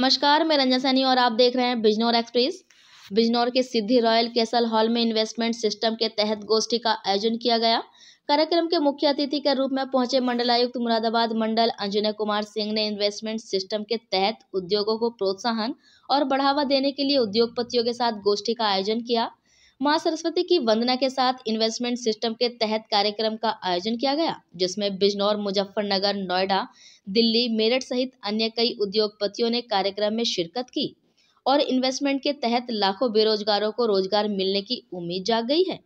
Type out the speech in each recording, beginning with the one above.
नमस्कार, मैं रंजन सैनी और आप देख रहे हैं बिजनौर एक्सप्रेस। बिजनौर के सिद्धि रॉयल केसल हॉल में इन्वेस्टमेंट सिस्टम के तहत गोष्ठी का आयोजन किया गया। कार्यक्रम के मुख्य अतिथि के रूप में पहुँचे मंडलायुक्त मुरादाबाद मंडल अंजनय कुमार सिंह ने इन्वेस्टमेंट सिस्टम के तहत उद्योगों को प्रोत्साहन और बढ़ावा देने के लिए उद्योगपतियों के साथ गोष्ठी का आयोजन किया। माँ सरस्वती की वंदना के साथ इन्वेस्टमेंट सिस्टम के तहत कार्यक्रम का आयोजन किया गया, जिसमें बिजनौर, मुजफ्फरनगर, नोएडा, दिल्ली, मेरठ सहित अन्य कई उद्योगपतियों ने कार्यक्रम में शिरकत की और इन्वेस्टमेंट के तहत लाखों बेरोजगारों को रोज़गार मिलने की उम्मीद जाग गई है।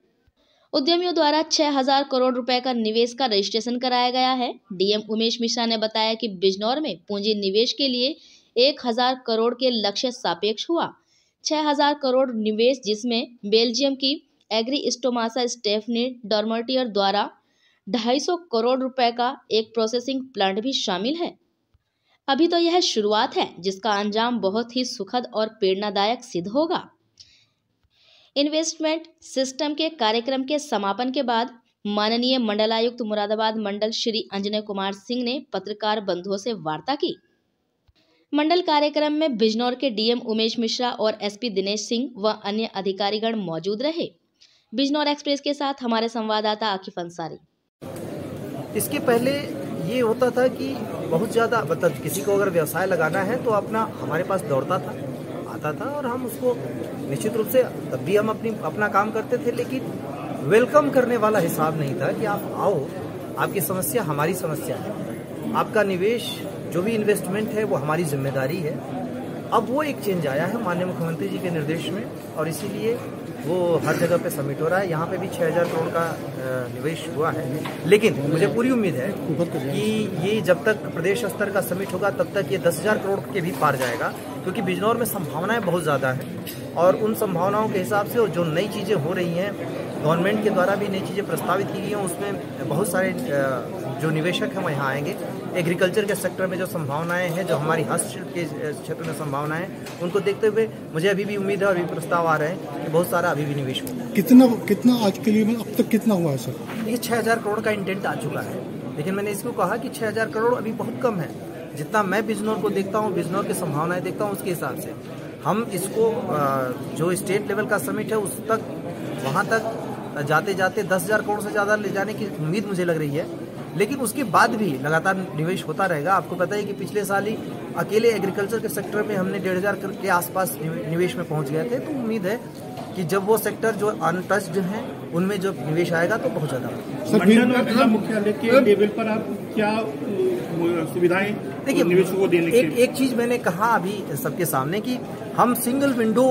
उद्यमियों द्वारा छह हज़ार करोड़ रुपए का निवेश का रजिस्ट्रेशन कराया गया है। डीएम उमेश मिश्रा ने बताया कि बिजनौर में पूंजी निवेश के लिए एक हज़ार करोड़ के लक्ष्य सापेक्ष हुआ। छह हज़ार करोड़ निवेश जिसमें बेल्जियम की एग्री स्टोमासा स्टेफनी डॉर्मटियर द्वारा 250 करोड़ रुपए का एक प्रोसेसिंग प्लांट भी शामिल है। अभी तो यह शुरुआत है, जिसका अंजाम बहुत ही सुखद और प्रेरणादायक सिद्ध होगा। इन्वेस्टमेंट सिस्टम के कार्यक्रम के समापन के बाद माननीय मंडलायुक्त मुरादाबाद मंडल श्री अंजनय कुमार सिंह ने पत्रकार बंधुओं से वार्ता की। मंडल कार्यक्रम में बिजनौर के डीएम उमेश मिश्रा और एसपी दिनेश सिंह व अन्य अधिकारीगण मौजूद रहे। बिजनौर एक्सप्रेस के साथ हमारे संवाददाता आकिफ अंसारी। इसके पहले ये होता था कि बहुत ज़्यादा मतलब किसी को अगर व्यवसाय लगाना है तो अपना, हमारे पास दौड़ता था, आता था और हम उसको निश्चित रूप से तब भी हम अपनी, अपना काम करते थे, लेकिन वेलकम करने वाला हिसाब नहीं था कि आप आओ, आपकी समस्या हमारी समस्या है। आपका निवेश जो भी इन्वेस्टमेंट है, वो हमारी ज़िम्मेदारी है। अब वो एक चेंज आया है माननीय मुख्यमंत्री जी के निर्देश में, और इसीलिए वो हर जगह पे सबमिट हो रहा है। यहाँ पे भी 6000 करोड़ का निवेश हुआ है। लेकिन मुझे पूरी उम्मीद है कि ये जब तक प्रदेश स्तर का समिट होगा, तब तक ये 10000 करोड़ के भी पार जाएगा, क्योंकि बिजनौर में संभावनाएँ बहुत ज़्यादा है। और उन संभावनाओं के हिसाब से और जो नई चीज़ें हो रही हैं गवर्नमेंट के द्वारा भी नई चीज़ें प्रस्तावित की गई हैं। उसमें बहुत सारे जो निवेशक हैं वो यहाँ आएँगे। एग्रीकल्चर के सेक्टर में जो संभावनाएँ हैं जो हमारी हस्तशिल्प के क्षेत्र में संभावनाएँ उनको देखते हुए मुझे अभी भी उम्मीद है अभी प्रस्ताव आ रहे हैं कि बहुत सारा अभी भी निवेश होगा। कितना कितना आज के लिए अब तक कितना हुआ है सर? ये छः हज़ार करोड़ का इंटेंट आ चुका है। लेकिन मैंने इसको कहा कि छः हज़ार करोड़ अभी बहुत कम है। जितना मैं बिजनौर को देखता हूँ बिजनौर की संभावनाएँ देखता हूँ उसके हिसाब से। हम इसको जो स्टेट लेवल का समिट है उस तक वहाँ तक जाते जाते दस हज़ार करोड़ से ज़्यादा ले जाने की उम्मीद मुझे लग रही है। लेकिन उसके बाद भी लगातार निवेश होता रहेगा। आपको पता है कि पिछले साल ही अकेले एग्रीकल्चर के सेक्टर में हमने डेढ़ हज़ार के आसपास निवेश में पहुँच गए थे। तो उम्मीद है कि जब वो सेक्टर जो अनटच्ड हैं उनमें जब निवेश आएगा तो बहुत ज़्यादा। मुख्यालय के लेवल पर आप क्या सुविधाएँ देखिए निवेशकों को देने एक, एक चीज़ मैंने कहा अभी सबके सामने कि हम सिंगल विंडो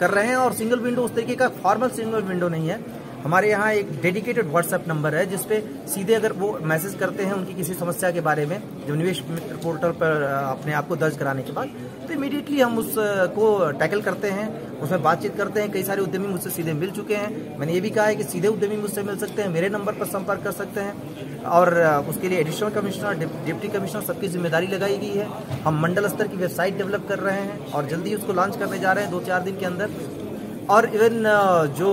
कर रहे हैं और सिंगल विंडो उस तरीके का फॉर्मल सिंगल विंडो नहीं है। हमारे यहाँ एक डेडिकेटेड व्हाट्सएप नंबर है जिसपे सीधे अगर वो मैसेज करते हैं उनकी किसी समस्या के बारे में जब निवेश मित्र पोर्टल पर अपने आप को दर्ज कराने के बाद तो इमीडिएटली हम उसको टैकल करते हैं उसमें बातचीत करते हैं। कई सारे उद्यमी मुझसे सीधे मिल चुके हैं। मैंने ये भी कहा है कि सीधे उद्यमी मुझसे मिल सकते हैं मेरे नंबर पर संपर्क कर सकते हैं। और उसके लिए एडिशनल कमिश्नर डिप्टी कमिश्नर सबकी ज़िम्मेदारी लगाई गई है। हम मंडल स्तर की वेबसाइट डेवलप कर रहे हैं और जल्दी उसको लॉन्च करने जा रहे हैं दो चार दिन के अंदर। और इवन जो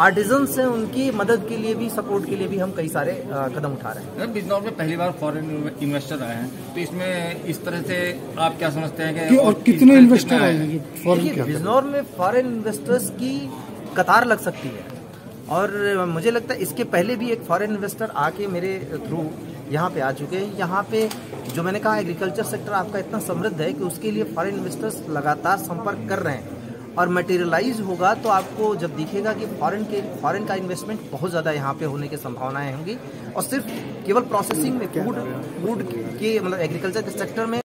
आर्टिजन्स हैं उनकी मदद के लिए भी सपोर्ट के लिए भी हम कई सारे कदम उठा रहे हैं। बिजनौर में पहली बार फॉरेन इन्वेस्टर आए हैं तो इसमें इस तरह से आप क्या समझते हैं कि और कितने इन्वेस्टर आए हैं? बिजनौर में फॉरेन इन्वेस्टर्स की कतार लग सकती है। और मुझे लगता है इसके पहले भी एक फॉरेन इन्वेस्टर आके मेरे थ्रू यहाँ पे आ चुके हैं। यहाँ पे जो मैंने कहा एग्रीकल्चर सेक्टर आपका इतना समृद्ध है कि उसके लिए फॉरेन इन्वेस्टर्स लगातार संपर्क कर रहे हैं। और मटेरियलाइज होगा तो आपको जब दिखेगा कि फॉरेन के फॉरेन का इन्वेस्टमेंट बहुत ज़्यादा यहाँ पे होने की संभावनाएँ होंगी। और सिर्फ़ केवल प्रोसेसिंग में फ़ूड फ़ूड के मतलब एग्रीकल्चर के सेक्टर में